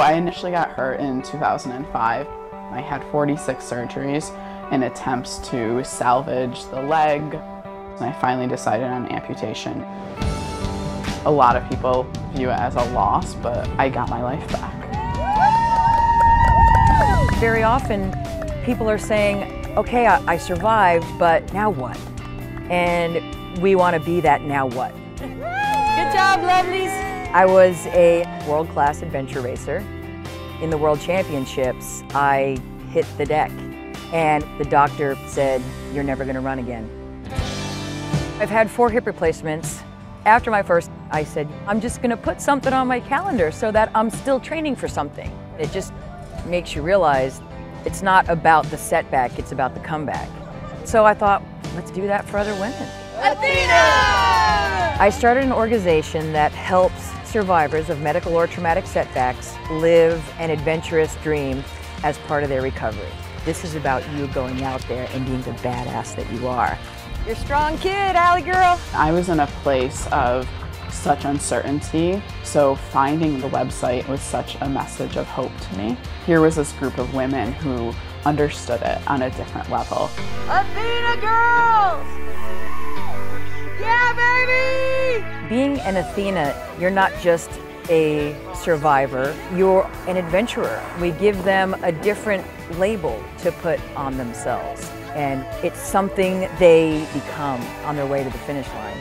I initially got hurt in 2005. I had 46 surgeries in attempts to salvage the leg. And I finally decided on amputation. A lot of people view it as a loss, but I got my life back. Very often, people are saying, okay, I, I survived, but now what? And we want to be that now what? Good job, lovelies! I was a world-class adventure racer. In the World Championships, I hit the deck and the doctor said, you're never gonna run again. I've had four hip replacements. After my first, I said, I'm just gonna put something on my calendar so that I'm still training for something. It just makes you realize it's not about the setback, it's about the comeback. So I thought, let's do that for other women. Athena! I started an organization that helps survivors of medical or traumatic setbacks live an adventurous dream as part of their recovery. This is about you going out there and being the badass that you are. You're a strong kid, Allie girl. I was in a place of such uncertainty, so finding the website was such a message of hope to me. Here was this group of women who understood it on a different level. Athena girls! Being an Athena, you're not just a survivor, you're an adventurer. We give them a different label to put on themselves, and it's something they become on their way to the finish line.